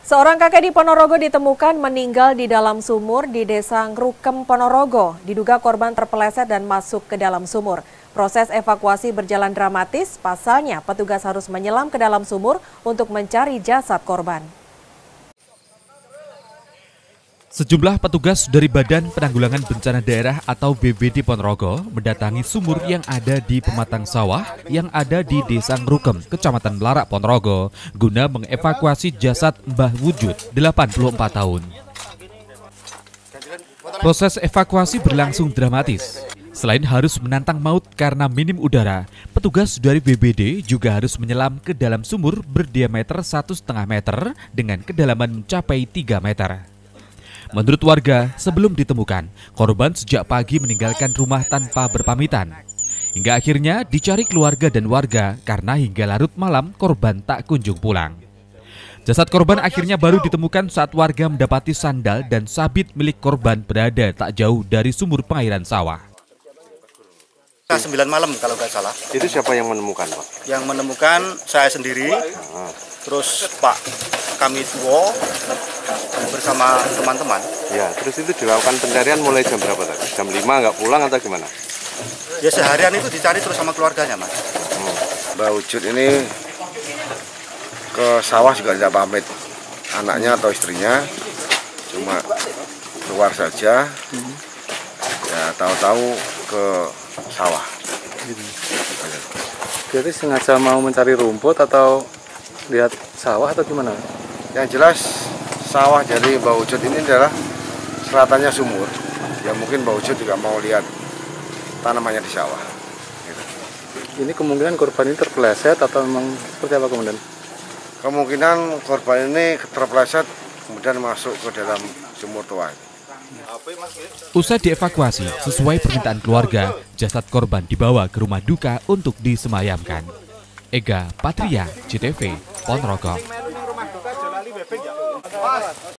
Seorang kakek di Ponorogo ditemukan meninggal di dalam sumur di desa Ngrukem, Ponorogo. Diduga korban terpeleset dan masuk ke dalam sumur. Proses evakuasi berjalan dramatis, pasalnya petugas harus menyelam ke dalam sumur untuk mencari jasad korban. Sejumlah petugas dari Badan Penanggulangan Bencana Daerah atau BBD Ponorogo mendatangi sumur yang ada di pematang sawah yang ada di Desa Ngrukem, Kecamatan Melarak, Ponorogo, guna mengevakuasi jasad Mbah Wujud, 84 tahun. Proses evakuasi berlangsung dramatis. Selain harus menantang maut karena minim udara, petugas dari BBD juga harus menyelam ke dalam sumur berdiameter 1,5 meter dengan kedalaman mencapai 3 meter. Menurut warga, sebelum ditemukan, korban sejak pagi meninggalkan rumah tanpa berpamitan. Hingga akhirnya dicari keluarga dan warga karena hingga larut malam korban tak kunjung pulang. Jasad korban akhirnya baru ditemukan saat warga mendapati sandal dan sabit milik korban berada tak jauh dari sumur pengairan sawah. Sembilan malam kalau nggak salah. Itu siapa yang menemukan Pak? Yang menemukan saya sendiri, Ah. terus Pak kami tua bersama teman-teman. Ya, terus itu dilakukan pencarian mulai jam berapa tadi? Jam 5 nggak pulang atau gimana? Ya seharian itu dicari terus sama keluarganya mas. Mbak Wujud ini ke sawah juga tidak pamit anaknya atau istrinya cuma keluar saja ya tahu-tahu ke sawah Jadi sengaja mau mencari rumput atau lihat sawah atau gimana? yang jelas sawah dari Mbak Wujud ini adalah selatannya sumur ya mungkin Mbak Wujud juga mau lihat tanamannya di sawah gitu. Ini kemungkinan korban ini terpeleset atau memang seperti apa kemudian? kemungkinan korban ini terpeleset kemudian masuk ke dalam sumur tua Usai dievakuasi, sesuai permintaan keluarga, jasad korban dibawa ke rumah duka untuk disemayamkan. Ega Patria, CTV, Ponorogo. Pass.